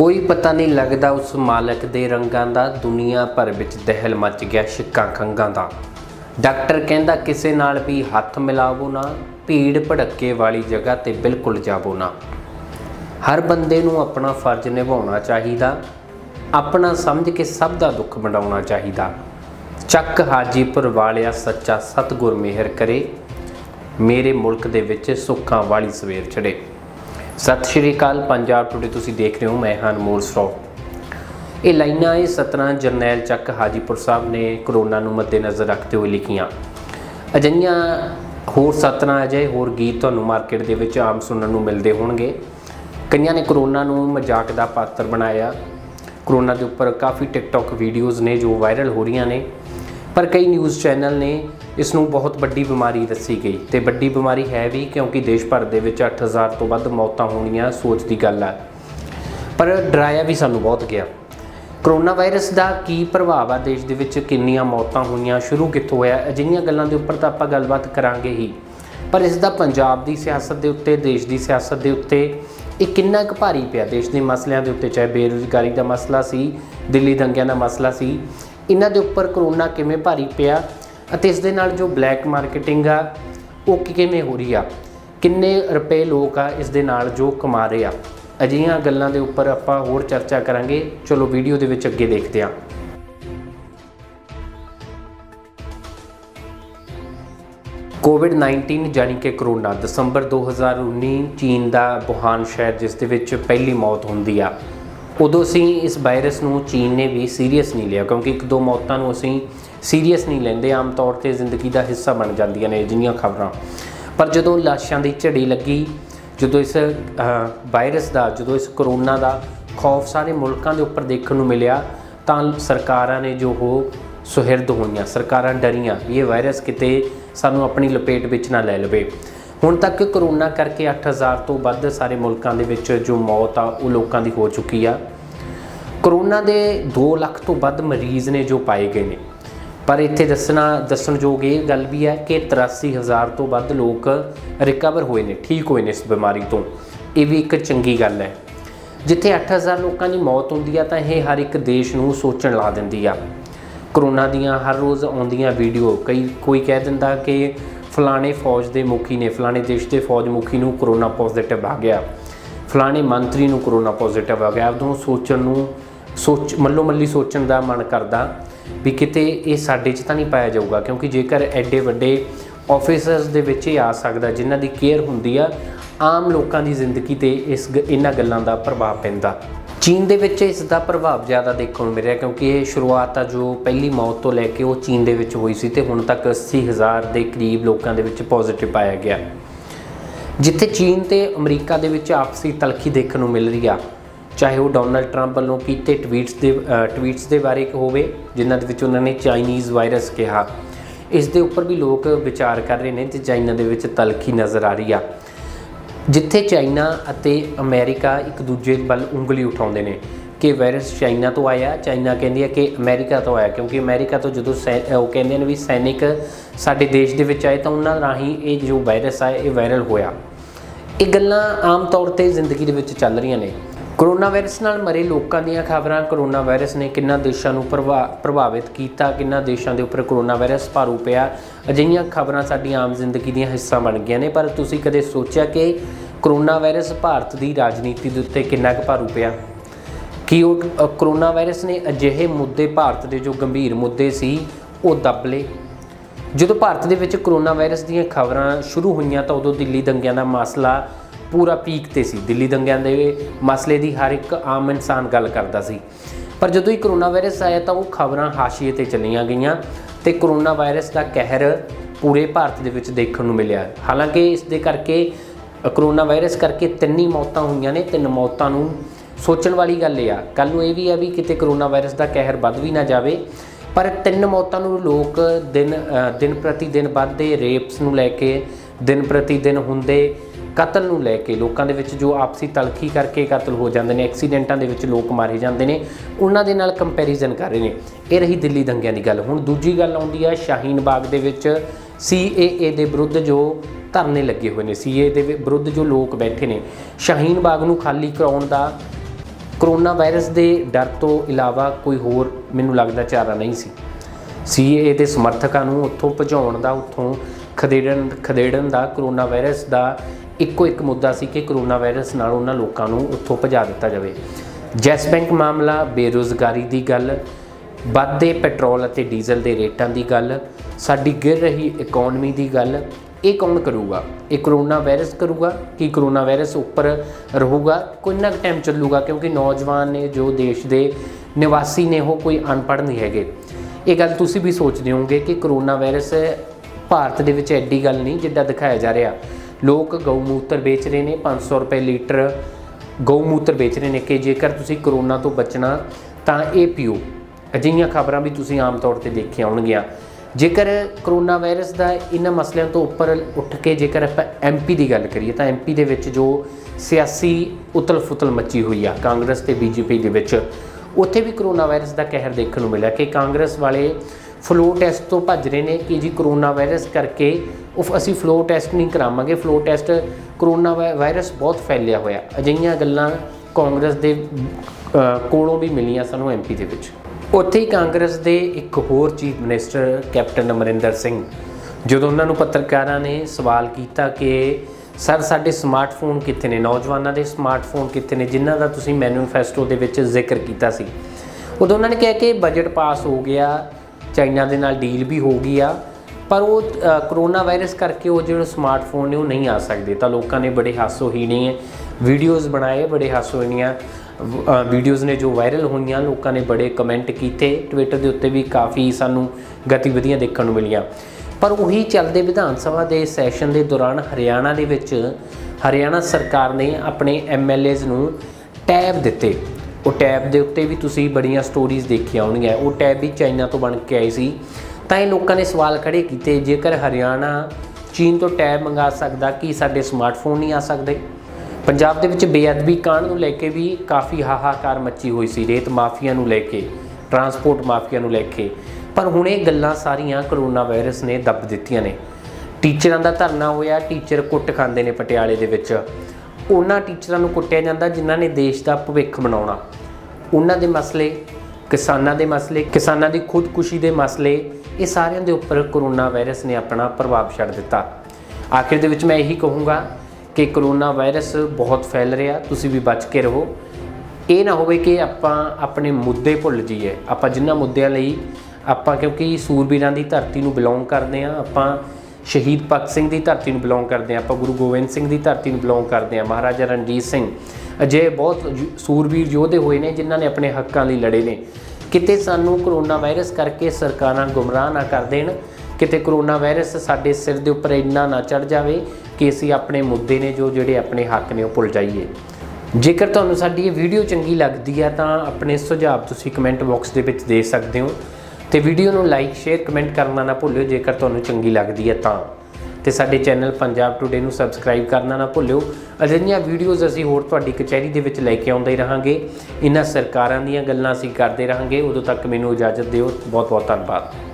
ਕੋਈ ਪਤਾ ਨਹੀਂ ਲੱਗਦਾ ਉਸ ਮਾਲਕ ਦੇ ਰੰਗਾਂ ਦਾ ਦੁਨੀਆ ਭਰ ਵਿੱਚ ਦਹਿਲ ਮਚ ਗਿਆ ਛਿੱਕਾਂ ਖੰਗਾਂ ਦਾ। ਡਾਕਟਰ ਕਹਿੰਦਾ ਕਿਸੇ ਨਾਲ ਵੀ ਹੱਥ ਮਿਲਾਵੋ ਨਾ, ਭੀੜ ਭੜੱਕੇ ਵਾਲੀ ਜਗ੍ਹਾ ਤੇ ਬਿਲਕੁਲ ਜਾਵੋ ਨਾ। ਹਰ ਬੰਦੇ ਨੂੰ ਆਪਣਾ ਫਰਜ਼ ਨਿਭਾਉਣਾ ਚਾਹੀਦਾ, ਆਪਣਾ ਸਮਝ ਕੇ ਸਭ ਦਾ ਦੁੱਖ ਵੰਡਾਉਣਾ ਚਾਹੀਦਾ। ਚੱਕ ਹਾਜੀਪੁਰ ਵਾਲਿਆ ਸੱਚਾ ਸਤਗੁਰ ਮਿਹਰ ਕਰੇ, ਮੇਰੇ ਮੁਲਕ ਦੇ ਵਿੱਚ ਸੁੱਖਾਂ ਵਾਲੀ ਸਵੇਰ ਚੜੇ ਸਤਿ ਸ਼੍ਰੀ ਅਕਾਲ, ਪੰਜਾਬ ਟੁਡੇ ਤੁਸੀਂ ਦੇਖ ਰਹੇ ਹੋ, ਮੈਂ ਹਾਂ ਅਨਮੋਲ ਸਰੋ ਇਹ ਲਾਈਨਾਂ ਇਹ ਸਤਨਾ ਜਰਨੈਲ ਚੱਕ ਹਾਜੀਪੁਰ ਸਾਹਿਬ ਨੇ ਕਰੋਨਾ ਨੂੰ ਮੱਦੇਨਜ਼ਰ ਰੱਖਦੇ ਹੋਏ ਲਿਖੀਆਂ। ਅਜਿਹੀਆਂ ਹੋਰ ਸਤਨਾ ਅਜੇ ਹੋਰ ਗੀਤ ਤੁਹਾਨੂੰ ਮਾਰਕੀਟ ਦੇ ਵਿੱਚ ਆਮ ਸੁਣਨ ਨੂੰ ਮਿਲਦੇ ਹੋਣਗੇ। ਕਈਆਂ ਨੇ ਕਰੋਨਾ ਨੂੰ ਮਜ਼ਾਕ ਦਾ ਪਾਤਰ ਬਣਾਇਆ। ਕਰੋਨਾ ਦੇ ਉੱਪਰ ਕਾਫੀ ਟਿਕਟੌਕ ਵੀਡੀਓਜ਼ ਨੇ ਜੋ ਵਾਇਰਲ ਹੋ ਰਹੀਆਂ ਨੇ। ਪਰ ਕਈ ਨਿਊਜ਼ ਚੈਨਲ ਨੇ ਇਸ ਨੂੰ ਬਹੁਤ ਵੱਡੀ ਬਿਮਾਰੀ ਦੱਸੀ ਗਈ। ਤੇ ਵੱਡੀ ਬਿਮਾਰੀ ਹੈ ਵੀ ਕਿਉਂਕਿ ਦੇਸ਼ ਭਰ ਦੇ ਵਿੱਚ 8000 ਤੋਂ ਵੱਧ ਮੌਤਾਂ ਹੋਣੀਆਂ ਸੋਚ ਦੀ ਗੱਲ ਆ। ਪਰ ਡਰਾਇਆ ਵੀ ਸਾਨੂੰ ਬਹੁਤ ਗਿਆ। ਕਰੋਨਾ ਵਾਇਰਸ ਦਾ ਕੀ ਪ੍ਰਭਾਵ ਆ? ਦੇਸ਼ ਦੇ ਵਿੱਚ ਕਿੰਨੀਆਂ ਮੌਤਾਂ ਹੋਈਆਂ? ਸ਼ੁਰੂ ਕਿੱਥੋਂ ਹੋਇਆ? ਅਜਿਹੀਆਂ ਗੱਲਾਂ ਦੇ ਉੱਪਰ ਤਾਂ ਆਪਾਂ ਗੱਲਬਾਤ ਕਰਾਂਗੇ ਹੀ। ਪਰ ਇਸ ਦਾ ਪੰਜਾਬ ਦੀ ਸਿਆਸਤ ਦੇ ਉੱਤੇ, ਦੇਸ਼ ਦੀ ਸਿਆਸਤ ਦੇ ਉੱਤੇ ਇਹ ਕਿੰਨਾ ਕੁ ਭਾਰੀ ਪਿਆ? ਦੇਸ਼ ਦੇ ਮਸਲਿਆਂ ਦੇ ਉੱਤੇ, ਚਾਹੇ ਬੇਰੁਜ਼ਗਾਰੀ ਦਾ ਮਸਲਾ ਸੀ, ਦਿੱਲੀ ਦੰਗਿਆਂ ਦਾ ਮਸਲਾ ਸੀ, ਇਹਨਾਂ ਦੇ ਉੱਪਰ ਕਰੋਨਾ ਕਿਵੇਂ ਭਾਰੀ ਪਿਆ? ਅਤੇ ਇਸ ਦੇ ਨਾਲ ਜੋ ਬਲੈਕ ਮਾਰਕੀਟਿੰਗ ਆ, ਉਹ ਕਿਵੇਂ ਹੋ ਰਹੀ ਆ? ਕਿੰਨੇ ਰੁਪਏ ਲੋਕ ਆ ਇਸ ਦੇ ਨਾਲ ਜੋ ਕਮਾ ਰਹੇ ਆ? ਅਜਿਹੀਆਂ ਗੱਲਾਂ ਦੇ ਉੱਪਰ ਆਪਾਂ ਹੋਰ ਚਰਚਾ ਕਰਾਂਗੇ। ਚਲੋ ਵੀਡੀਓ ਦੇ ਵਿੱਚ ਅੱਗੇ ਦੇਖਦੇ ਹਾਂ। ਕੋਵਿਡ-19 ਜਾਨੀ ਕਿ ਕਰੋਨਾ, ਦਸੰਬਰ 2019 ਚੀਨ ਦਾ ਵੁਹਾਨ ਸ਼ਹਿਰ ਜਿਸ ਦੇ ਵਿੱਚ ਪਹਿਲੀ ਮੌਤ ਹੁੰਦੀ ਆ। ਉਦੋਂ ਅਸੀਂ ਇਸ ਵਾਇਰਸ ਨੂੰ ਚੀਨ ਨੇ ਵੀ ਸੀਰੀਅਸ ਨਹੀਂ ਲਿਆ, ਕਿਉਂਕਿ ਇੱਕ ਦੋ ਮੌਤਾਂ ਨੂੰ ਅਸੀਂ ਸੀਰੀਅਸ ਨਹੀਂ ਲੈਂਦੇ, ਆਮ ਤੌਰ ਤੇ ਜ਼ਿੰਦਗੀ ਦਾ ਹਿੱਸਾ ਬਣ ਜਾਂਦੀਆਂ ਨੇ ਜਿੰਨੀਆਂ ਖਬਰਾਂ। ਪਰ ਜਦੋਂ ਲਾਸ਼ਾਂ ਦੀ ਝੜੀ ਲੱਗੀ, ਜਦੋਂ ਇਸ ਵਾਇਰਸ ਦਾ, ਜਦੋਂ ਇਸ ਕਰੋਨਾ ਦਾ ਖੌਫ ਸਾਰੇ ਮੁਲਕਾਂ ਦੇ ਉੱਪਰ ਦੇਖਣ ਨੂੰ ਮਿਲਿਆ, ਤਾਂ ਸਰਕਾਰਾਂ ਨੇ ਜੋ ਉਹ ਸੁਹਿਰਦ ਹੋਈਆਂ, ਸਰਕਾਰਾਂ ਡਰੀਆਂ, ਇਹ ਵਾਇਰਸ ਕਿਤੇ ਸਾਨੂੰ ਆਪਣੀ ਲਪੇਟ ਵਿੱਚ ਨਾ ਲੈ ਲਵੇ। ਹੁਣ ਤੱਕ ਕਰੋਨਾ ਕਰਕੇ 8000 ਤੋਂ ਵੱਧ ਸਾਰੇ ਮੁਲਕਾਂ ਦੇ ਵਿੱਚ ਜੋ ਮੌਤ ਆ, ਉਹ ਲੋਕਾਂ ਦੀ ਹੋ ਚੁੱਕੀ ਆ। ਕਰੋਨਾ ਦੇ 2 ਲੱਖ ਤੋਂ ਵੱਧ ਮਰੀਜ਼ ਨੇ ਜੋ ਪਾਏ ਗਏ ਨੇ। ਪਰ ਇੱਥੇ ਦੱਸਣਾ, ਦੱਸਣਯੋਗ ਇਹ ਗੱਲ ਵੀ ਹੈ ਕਿ 83000 ਤੋਂ ਵੱਧ ਲੋਕ ਰਿਕਵਰ ਹੋਏ ਨੇ, ਠੀਕ ਹੋਏ ਨੇ ਇਸ ਬਿਮਾਰੀ ਤੋਂ। ਇਹ ਵੀ ਇੱਕ ਚੰਗੀ ਗੱਲ ਹੈ। ਜਿੱਥੇ 8000 ਲੋਕਾਂ ਦੀ ਮੌਤ ਹੁੰਦੀ ਆ, ਤਾਂ ਇਹ ਹਰ ਇੱਕ ਦੇਸ਼ ਨੂੰ ਸੋਚਣ ਲਾ ਦਿੰਦੀ ਆ। ਕਰੋਨਾ ਦੀਆਂ ਹਰ ਰੋਜ਼ ਆਉਂਦੀਆਂ ਵੀਡੀਓ, ਕਈ, ਕੋਈ ਕਹਿ ਦਿੰਦਾ ਕਿ ਫਲਾਣੇ ਫੌਜ ਦੇ ਮੁਖੀ ਨੇ, ਫਲਾਣੇ ਦੇਸ਼ ਦੇ ਫੌਜ ਮੁਖੀ ਨੂੰ ਕਰੋਨਾ ਪੋਜ਼ਿਟਿਵ ਆ ਗਿਆ। ਫਲਾਣੇ ਮੰਤਰੀ ਨੂੰ ਕਰੋਨਾ ਪੋਜ਼ਿਟਿਵ ਆ ਗਿਆ। ਉਦੋਂ ਸੋਚਣ ਨੂੰ ਸੋਚ ਮੱਲੋ ਮੱਲੀ ਸੋਚਣ ਦਾ ਮਨ ਕਰਦਾ ਵੀ ਕਿਤੇ ਇਹ ਸਾਡੇ 'ਚ ਤਾਂ ਨਹੀਂ ਪਾਇਆ ਜਾਊਗਾ, ਕਿਉਂਕਿ ਜੇਕਰ ਐਡੇ ਵੱਡੇ ਆਫੀਸਰਸ ਦੇ ਵਿੱਚ ਹੀ ਆ ਸਕਦਾ, ਜਿਨ੍ਹਾਂ ਦੀ ਕੇਅਰ ਹੁੰਦੀ ਆ, ਆਮ ਲੋਕਾਂ ਦੀ ਜ਼ਿੰਦਗੀ ਤੇ ਇਸ ਇਹਨਾਂ ਗੱਲਾਂ ਦਾ ਪ੍ਰਭਾਵ ਪੈਂਦਾ। ਚੀਨ ਦੇ ਵਿੱਚ ਇਸ ਦਾ ਪ੍ਰਭਾਵ ਜ਼ਿਆਦਾ ਦੇਖਣ ਨੂੰ ਮਿਲਿਆ ਕਿਉਂਕਿ ਇਹ ਸ਼ੁਰੂਆਤ ਆ ਜੋ ਪਹਿਲੀ ਮੌਤ ਤੋਂ ਲੈ ਕੇ ਉਹ ਚੀਨ ਦੇ ਵਿੱਚ ਹੋਈ ਸੀ ਤੇ ਹੁਣ ਤੱਕ 80000 ਦੇ ਕਰੀਬ ਲੋਕਾਂ ਦੇ ਵਿੱਚ ਪੋਜ਼ਿਟਿਵ ਪਾਇਆ ਗਿਆ। ਜਿੱਥੇ ਚੀਨ ਤੇ ਅਮਰੀਕਾ ਦੇ ਵਿੱਚ ਆਪਸੀ ਤਲਖੀ ਦੇਖਣ ਨੂੰ ਮਿਲ ਰਹੀ ਆ ਚਾਹੇ ਉਹ ਡੋਨਲਡ ਟਰੰਪ ਵੱਲੋਂ ਕੀਤੇ ਟਵੀਟਸ ਦੇ ਟਵੀਟਸ ਦੇ ਬਾਰੇ ਹੋਵੇ, ਜਿਨ੍ਹਾਂ ਦੇ ਵਿੱਚ ਉਹਨਾਂ ਨੇ ਚਾਈਨੀਜ਼ ਵਾਇਰਸ ਕਿਹਾ। ਇਸ ਦੇ ਉੱਪਰ ਵੀ ਲੋਕ ਵਿਚਾਰ ਕਰ ਰਹੇ ਨੇ ਤੇ ਚਾਈਨਾ ਦੇ ਵਿੱਚ ਤਲਖੀ ਨਜ਼ਰ ਆ ਰਹੀ ਆ। ਜਿੱਥੇ ਚਾਈਨਾ ਅਤੇ ਅਮਰੀਕਾ ਇੱਕ ਦੂਜੇ ਵੱਲ ਉਂਗਲੀ ਉਠਾਉਂਦੇ ਨੇ ਕਿ ਵਾਇਰਸ ਚਾਈਨਾ ਤੋਂ ਆਇਆ, ਚਾਈਨਾ ਕਹਿੰਦੀ ਹੈ ਕਿ ਅਮਰੀਕਾ ਤੋਂ ਆਇਆ, ਕਿਉਂਕਿ ਅਮਰੀਕਾ ਤੋਂ ਜਦੋਂ ਉਹ ਕਹਿੰਦੇ ਨੇ ਵੀ ਸੈਨਿਕ ਸਾਡੇ ਦੇਸ਼ ਦੇ ਵਿੱਚ ਆਏ ਤਾਂ ਉਹਨਾਂ ਰਾਹੀਂ ਇਹ ਜੋ ਵਾਇਰਸ ਆਇਆ ਇਹ ਵਾਇਰਲ ਹੋਇਆ। ਇਹ ਗੱਲਾਂ ਆਮ ਤੌਰ ਤੇ ਜ਼ਿੰਦਗੀ ਦੇ ਵਿੱਚ ਚੱਲ ਰਹੀਆਂ ਨੇ। ਕਰੋਨਾ ਵਾਇਰਸ ਨਾਲ ਮਰੇ ਲੋਕਾਂ ਦੀਆਂ ਖਬਰਾਂ ਕਰੋਨਾ ਵਾਇਰਸ ਨੇ ਕਿੰਨਾ ਦੇਸ਼ਾਂ ਨੂੰ ਪ੍ਰਭਾਵਿਤ ਕੀਤਾ, ਕਿੰਨਾ ਦੇਸ਼ਾਂ ਦੇ ਉੱਪਰ ਕਰੋਨਾ ਵਾਇਰਸ ਭਾਰੂ ਪਿਆ, ਅਜਿਹੀਆਂ ਖਬਰਾਂ ਸਾਡੀ ਆਮ ਜ਼ਿੰਦਗੀ ਦੀਆਂ ਹਿੱਸਾ ਬਣ ਗਈਆਂ ਨੇ, ਪਰ ਤੁਸੀਂ ਕਦੇ ਸੋਚਿਆ ਕਿ ਕਰੋਨਾ ਵਾਇਰਸ ਭਾਰਤ ਦੀ ਰਾਜਨੀਤੀ ਦੇ ਉੱਤੇ ਕਿੰਨਾ ਕੁ ਭਾਰੂ ਪਿਆ? ਕਿ ਉਹ ਕਰੋਨਾ ਵਾਇਰਸ ਨੇ ਅਜਿਹੇ ਮੁੱਦੇ ਭਾਰਤ ਦੇ ਜੋ ਗੰਭੀਰ ਮੁੱਦੇ ਸੀ, ਉਹ ਦੱਬ ਲਏ? ਜਦੋਂ ਭਾਰਤ ਦੇ ਵਿੱਚ ਕਰੋਨਾ ਵਾਇਰਸ ਦੀਆਂ ਖਬਰਾਂ ਸ਼ੁਰੂ ਹੋਈਆਂ ਤਾਂ ਉਦੋਂ ਦਿੱਲੀ ਦੰਗਿਆਂ ਦਾ ਮਸਲਾ ਪੂਰਾ ਪੀਕ ਤੇ ਸੀ। ਦਿੱਲੀ ਦੰਗਿਆਂ ਦੇ ਮਸਲੇ ਦੀ ਹਰ ਇੱਕ ਆਮ ਇਨਸਾਨ ਗੱਲ ਕਰਦਾ ਸੀ। ਪਰ ਜਦੋਂ ਹੀ ਕਰੋਨਾ ਵਾਇਰਸ ਆਇਆ ਤਾਂ ਉਹ ਖਬਰਾਂ ਹਾਸ਼ੀਏ ਤੇ ਚਲੀਆਂ ਗਈਆਂ ਤੇ ਕਰੋਨਾ ਵਾਇਰਸ ਦਾ ਕਹਿਰ ਪੂਰੇ ਭਾਰਤ ਦੇ ਵਿੱਚ ਦੇਖਣ ਨੂੰ ਮਿਲਿਆ। ਹਾਲਾਂਕਿ ਇਸ ਦੇ ਕਰਕੇ, ਕਰੋਨਾ ਵਾਇਰਸ ਕਰਕੇ ਤਿੰਨ ਹੀ ਮੌਤਾਂ ਹੋਈਆਂ ਨੇ। ਤਿੰਨ ਮੌਤਾਂ ਨੂੰ ਸੋਚਣ ਵਾਲੀ ਗੱਲ ਇਹ ਆ। ਕੱਲ ਨੂੰ ਇਹ ਵੀ ਆ ਵੀ ਕਿਤੇ ਕਰੋਨਾ ਵਾਇਰਸ ਦਾ ਕਹਿਰ ਵੱਧ ਵੀ ਨਾ ਜਾਵੇ। ਪਰ ਤਿੰਨ ਮੌਤਾਂ ਨੂੰ ਲੋਕ ਦਿਨ ਦਿਨ ਪ੍ਰਤੀ ਦਿਨ ਵੱਧਦੇ, ਰੇਪਸ ਨੂੰ ਲੈ ਕੇ ਦਿਨ ਪ੍ਰਤੀ ਦਿਨ ਹੁੰਦੇ ਕਤਲ ਨੂੰ ਲੈ ਕੇ ਲੋਕਾਂ ਦੇ ਵਿੱਚ ਜੋ ਆਪਸੀ ਤਲਖੀ ਕਰਕੇ ਕਤਲ ਹੋ ਜਾਂਦੇ ਨੇ, ਐਕਸੀਡੈਂਟਾਂ ਦੇ ਵਿੱਚ ਲੋਕ ਮਾਰੇ ਜਾਂਦੇ ਨੇ, ਉਹਨਾਂ ਦੇ ਨਾਲ ਕੰਪੈਰੀਜ਼ਨ ਕਰ ਰਹੇ ਨੇ। ਇਹ ਰਹੀ ਦਿੱਲੀ ਦੰਗਿਆਂ ਦੀ ਗੱਲ। ਹੁਣ ਦੂਜੀ ਗੱਲ ਆਉਂਦੀ ਆ, ਸ਼ਾਹੀਨ ਬਾਗ ਦੇ ਵਿੱਚ ਸੀਏਏ ਦੇ ਵਿਰੁੱਧ ਜੋ ਧਰਨੇ ਲੱਗੇ ਹੋਏ ਨੇ ਸੀਏ ਦੇ ਵਿਰੁੱਧ ਜੋ ਲੋਕ ਬੈਠੇ ਨੇ, ਸ਼ਾਹੀਨ ਬਾਗ ਨੂੰ ਖਾਲੀ ਕਰਾਉਣ ਦਾ ਕਰੋਨਾ ਵਾਇਰਸ ਦੇ ਡਰ ਤੋਂ ਇਲਾਵਾ ਕੋਈ ਹੋਰ ਮੈਨੂੰ ਲੱਗਦਾ ਚਾਰਾ ਨਹੀਂ ਸੀ। ਸੀਏ ਦੇ ਸਮਰਥਕਾਂ ਨੂੰ ਉੱਥੋਂ ਭਜਾਉਣ ਦਾ, ਉੱਥੋਂ ਖਦੇੜਨ ਖਦੇੜਨ ਦਾ, ਕਰੋਨਾ ਵਾਇਰਸ ਦਾ ਇੱਕੋ ਇੱਕ ਮੁੱਦਾ ਸੀ ਕਿ ਕਰੋਨਾ ਵਾਇਰਸ ਨਾਲ ਉਹਨਾਂ ਲੋਕਾਂ ਨੂੰ ਉੱਥੋਂ ਭਜਾ ਦਿੱਤਾ ਜਾਵੇ। ਜੈਸ ਬੈਂਕ ਮਾਮਲਾ, ਬੇਰੋਜ਼ਗਾਰੀ ਦੀ ਗੱਲ, ਵੱਧਦੇ ਪੈਟਰੋਲ ਅਤੇ ਡੀਜ਼ਲ ਦੇ ਰੇਟਾਂ ਦੀ ਗੱਲ, ਸਾਡੀ ਗਿਰ ਰਹੀ ਇਕਨੋਮੀ ਦੀ ਗੱਲ, ਇਹ ਕੌਣ ਕਰੂਗਾ? ਇਹ ਕਰੋਨਾ ਵਾਇਰਸ ਕਰੂਗਾ ਕਿ ਕਰੋਨਾ ਵਾਇਰਸ ਉੱਪਰ ਰਹੂਗਾ? ਕਿੰਨਾ ਟਾਈਮ ਚੱਲੂਗਾ? ਕਿਉਂਕਿ ਨੌਜਵਾਨ ਨੇ, ਜੋ ਦੇਸ਼ ਦੇ ਨਿਵਾਸੀ ਨੇ, ਉਹ ਕੋਈ ਅਨਪੜ੍ਹ ਨਹੀਂ ਹੈਗੇ। ਇਹ ਗੱਲ ਤੁਸੀਂ ਵੀ ਸੋਚਦੇ ਹੋਵੋਗੇ ਕਿ ਕਰੋਨਾ ਵਾਇਰਸ ਭਾਰਤ ਦੇ ਵਿੱਚ ਐਡੀ ਗੱਲ ਨਹੀਂ ਜਿੱਦਾਂ ਦਿਖਾਇਆ ਜਾ ਰਿਹਾ। ਲੋਕ ਗਊ ਮੂਤਰ ਵੇਚ ਰਹੇ ਨੇ 500 ਰੁਪਏ ਲੀਟਰ ਗਊ ਮੂਤਰ ਵੇਚ ਰਹੇ ਨੇ ਕਿ ਜੇਕਰ ਤੁਸੀਂ ਕਰੋਨਾ ਤੋਂ ਬਚਣਾ ਤਾਂ ਇਹ ਪੀਓ। ਅਜਿਹੀਆਂ ਖਬਰਾਂ ਵੀ ਤੁਸੀਂ ਆਮ ਤੌਰ ਤੇ ਦੇਖੀਆਂ ਹੋਣਗੀਆਂ ਜੇਕਰ ਕਰੋਨਾ ਵਾਇਰਸ ਦਾ ਇਹਨਾਂ ਮਸਲਿਆਂ ਤੋਂ ਉੱਪਰ ਉੱਠ ਕੇ ਜੇਕਰ ਆਪਾਂ ਐਮਪੀ ਦੀ ਗੱਲ ਕਰੀਏ ਤਾਂ ਐਮਪੀ ਦੇ ਵਿੱਚ ਜੋ ਸਿਆਸੀ ਉਤਲ-ਫੁਤਲ ਮੱਚੀ ਹੋਈ ਆ ਕਾਂਗਰਸ ਤੇ ਬੀਜੇਪੀ ਦੇ ਵਿੱਚ, ਉੱਥੇ ਵੀ ਕਰੋਨਾ ਵਾਇਰਸ ਦਾ ਕਹਿਰ ਦੇਖਣ ਨੂੰ ਮਿਲਿਆ ਕਿ ਕਾਂਗਰਸ ਵਾਲੇ ਫਲੋ ਟੈਸਟ ਤੋਂ ਭੱਜ ਰਹੇ ਨੇ ਕਿ ਜੀ ਕਰੋਨਾ ਵਾਇਰਸ ਕਰਕੇ ਉਹ ਅਸੀਂ ਫਲੋ ਟੈਸਟ ਨਹੀਂ ਕਰਾਵਾਂਗੇ। ਫਲੋ ਟੈਸਟ ਕਰੋਨਾ ਵਾਇਰਸ ਬਹੁਤ ਫੈਲਿਆ ਹੋਇਆ। ਅਜਿਹੀਆਂ ਗੱਲਾਂ ਕਾਂਗਰਸ ਦੇ ਕੋਲੋਂ ਵੀ ਮਿਲੀਆਂ ਸਾਨੂੰ ਐਮਪੀ ਦੇ ਵਿੱਚ। ਉੱਥੇ ਹੀ ਕਾਂਗਰਸ ਦੇ ਇੱਕ ਹੋਰ chief minister captain Amarinder Singh, ਜਦੋਂ ਉਹਨਾਂ ਨੂੰ ਪੱਤਰਕਾਰਾਂ ਨੇ ਸਵਾਲ ਕੀਤਾ ਕਿ ਸਰ ਸਾਡੇ ਸਮਾਰਟਫੋਨ ਕਿੱਥੇ ਨੇ? ਨੌਜਵਾਨਾਂ ਦੇ ਸਮਾਰਟਫੋਨ ਕਿੱਥੇ ਨੇ? ਜਿਨ੍ਹਾਂ ਦਾ ਤੁਸੀਂ ਮੈਨੂਫੈਸਟੋ ਦੇ ਵਿੱਚ ਜ਼ਿਕਰ ਕੀਤਾ ਸੀ। ਉਦੋਂ ਉਹਨਾਂ ਨੇ ਕਿਹਾ ਕਿ ਬਜਟ ਪਾਸ ਹੋ ਗਿਆ। ਚਾਈਨਾ ਦੇ ਨਾਲ ਡੀਲ ਵੀ ਹੋ ਗਈ ਆ। ਪਰ ਉਹ ਕਰੋਨਾ ਵਾਇਰਸ ਕਰਕੇ ਉਹ ਜਿਹੜੇ ਸਮਾਰਟਫੋਨ ਨੇ ਉਹ ਨਹੀਂ ਆ ਸਕਦੇ। ਤਾਂ ਲੋਕਾਂ ਨੇ ਬੜੇ ਹਾਸੋਹੀਣੇ ਵੀਡੀਓਜ਼ ਬਣਾਏ, ਬੜੇ ਹਾਸੋਹੀਣੀਆਂ ਵੀਡੀਓਜ਼ ਨੇ ਜੋ ਵਾਇਰਲ ਹੋਈਆਂ, ਲੋਕਾਂ ਨੇ ਬੜੇ ਕਮੈਂਟ ਕੀਤੇ। ਟਵਿੱਟਰ ਦੇ ਉੱਤੇ ਵੀ ਕਾਫੀ ਸਾਨੂੰ ਗਤੀਵਿਧੀਆਂ ਦੇਖਣ ਨੂੰ ਮਿਲੀਆਂ। ਪਰ ਉਹੀ ਚੱਲਦੇ ਵਿਧਾਨ ਸਭਾ ਦੇ ਸੈਸ਼ਨ ਦੇ ਦੌਰਾਨ ਹਰਿਆਣਾ ਦੇ ਵਿੱਚ ਹਰਿਆਣਾ ਸਰਕਾਰ ਨੇ ਆਪਣੇ ਐਮਐਲਏਜ਼ ਨੂੰ ਟੈਬ ਦਿੱਤੇ। ਉਹ ਟੈਬ ਦੇ ਉੱਤੇ ਵੀ ਤੁਸੀਂ ਬੜੀਆਂ ਸਟੋਰੀਜ਼ ਦੇਖੀਆਂ ਹੋਣਗੀਆਂ। ਉਹ ਟੈਬ ਵੀ ਚਾਈਨਾ ਤੋਂ ਬਣ ਕੇ ਆਈ ਸੀ। ਤਾਂ ਇਹ ਲੋਕਾਂ ਨੇ ਸਵਾਲ ਖੜੇ ਕੀਤੇ, ਜੇਕਰ ਹਰਿਆਣਾ, ਚੀਨ ਤੋਂ ਟੈਬ ਮੰਗਾ ਸਕਦਾ, ਕਿ ਸਾਡੇ ਸਮਾਰਟਫੋਨ ਨਹੀਂ ਆ ਸਕਦੇ? ਪੰਜਾਬ ਦੇ ਵਿੱਚ ਬੇਅਦਬੀ ਕਾਂਡ ਨੂੰ ਲੈ ਕੇ ਵੀ ਕਾਫੀ ਹਾਹਾਕਾਰ ਮੱਚੀ ਹੋਈ ਸੀ, ਰੇਤ ਮਾਫੀਆ ਨੂੰ ਲੈ ਕੇ ਟਰਾਂਸਪੋਰਟ ਮਾਫੀਆ ਨੂੰ ਲੈ ਕੇ। ਪਰ ਹੁਣ ਇਹ ਗੱਲਾਂ ਸਾਰੀਆਂ ਕਰੋਨਾ ਵਾਇਰਸ ਨੇ ਦੱਬ ਦਿੱਤੀਆਂ ਨੇ। ਟੀਚਰਾਂ ਦਾ ਧਰਨਾ ਹੋਇਆ, ਟੀਚਰ ਕੁੱਟ ਖਾਂਦੇ ਨੇ ਪਟਿਆਲੇ ਦੇ ਵਿੱਚ। ਉਹਨਾਂ ਟੀਚਰਾਂ ਨੂੰ ਕੁੱਟਿਆ ਜਾਂਦਾ ਜਿਨ੍ਹਾਂ ਨੇ ਦੇਸ਼ ਦਾ ਭਵਿੱਖ ਬਣਾਉਣਾ। ਉਹਨਾਂ ਦੇ ਮਸਲੇ, ਕਿਸਾਨਾਂ ਦੇ ਮਸਲੇ, ਕਿਸਾਨਾਂ ਦੀ ਖੁਦਕੁਸ਼ੀ ਦੇ ਮਸਲੇ, ਇਹ ਸਾਰਿਆਂ ਦੇ ਉੱਪਰ ਕਰੋਨਾ ਵਾਇਰਸ ਨੇ ਆਪਣਾ ਪ੍ਰਭਾਵ ਛੱਡ ਦਿੱਤਾ। ਆਖਿਰ ਦੇ ਵਿੱਚ ਮੈਂ ਇਹੀ ਕਹੂੰਗਾ ਕਿ ਕਰੋਨਾ ਵਾਇਰਸ ਬਹੁਤ ਫੈਲ ਰਿਹਾ, ਤੁਸੀਂ ਵੀ ਬਚ ਕੇ ਰਹੋ। ਇਹ ਨਾ ਹੋਵੇ ਕਿ ਆਪਾਂ ਆਪਣੇ ਮੁੱਦੇ ਭੁੱਲ ਜਾਈਏ। ਆਪਾਂ ਜਿੰਨਾ ਮੁੱਦਿਆਂ ਲਈ ਆਪਾਂ ਕਿਉਂਕਿ ਸੂਰਬੀਰਾਂ ਦੀ ਧਰਤੀ ਨੂੰ ਬਿਲੋਂਗ ਕਰਦੇ ਆ ਆਪਾਂ ਸ਼ਹੀਦ ਭਗਤ ਸਿੰਘ ਦੀ ਧਰਤੀ ਨੂੰ ਬਿਲੋਂਗ ਕਰਦੇ ਆ ਆਪਾਂ ਗੁਰੂ ਗੋਬਿੰਦ ਸਿੰਘ ਦੀ ਧਰਤੀ ਨੂੰ ਬਿਲੋਂਗ ਕਰਦੇ ਆ ਮਹਾਰਾਜਾ ਰਣਜੀਤ ਸਿੰਘ। ਅਜੇ ਬਹੁਤ ਸੂਰਬੀਰ ਯੋਧੇ ਹੋਏ ਨੇ, ਜਿਨ੍ਹਾਂ ਨੇ ਆਪਣੇ ਹੱਕਾਂ ਲਈ ਲੜੇ ਨੇ। ਕਿਤੇ ਸਾਨੂੰ ਕਰੋਨਾ ਵਾਇਰਸ ਕਰਕੇ ਸਰਕਾਰਾਂ ਗੁੰਮਰਾਹ ਨਾ ਕਰ ਦੇਣ, ਕਿਤੇ ਕਰੋਨਾ ਵਾਇਰਸ ਸਾਡੇ ਸਿਰ ਦੇ ਉੱਪਰ ਇੰਨਾ ਨਾ ਚੜ ਜਾਵੇ ਕਿ ਅਸੀਂ ਆਪਣੇ ਮੁੱਦੇ ਨੇ ਜੋ ਜਿਹੜੇ ਆਪਣੇ ਹੱਕ ਨੇ ਉਹ ਭੁੱਲ ਜਾਈਏ। ਜੇਕਰ ਤੁਹਾਨੂੰ ਸਾਡੀ ਇਹ ਵੀਡੀਓ ਚੰਗੀ ਲੱਗਦੀ ਹੈ ਤਾਂ ਆਪਣੇ ਸੁਝਾਅ ਤੁਸੀਂ ਕਮੈਂਟ ਬਾਕਸ ਦੇ ਵਿੱਚ ਦੇ ਸਕਦੇ ਹੋ। ਤੇ ਵੀਡੀਓ ਨੂੰ ਲਾਈਕ, ਸ਼ੇਅਰ, ਕਮੈਂਟ ਕਰਨਾ ਨਾ ਭੁੱਲਿਓ, ਜੇਕਰ ਤੁਹਾਨੂੰ ਚੰਗੀ ਲੱਗਦੀ ਹੈ ਤਾਂ। ਤੇ ਸਾਡੇ ਚੈਨਲ ਪੰਜਾਬ ਟੂਡੇ ਨੂੰ ਸਬਸਕ੍ਰਾਈਬ ਕਰਨਾ ਨਾ ਭੁੱਲਿਓ। ਅਜਿਹੀਆਂ ਵੀਡੀਓਜ਼ ਅਸੀਂ ਹੋਰ ਤੁਹਾਡੀ ਕਚਹਿਰੀ ਦੇ ਵਿੱਚ ਲੈ ਕੇ ਆਉਂਦੇ ਰਹਾਂਗੇ। ਇਹਨਾਂ ਸਰਕਾਰਾਂ ਦੀਆਂ ਗੱਲਾਂ ਅਸੀਂ ਕਰਦੇ ਰਹਾਂਗੇ। ਉਦੋਂ ਤੱਕ ਮੈਨੂੰ ਇਜਾਜ਼ਤ ਦਿਓ। ਬਹੁਤ ਬਹੁਤ ਧੰਨਵਾਦ।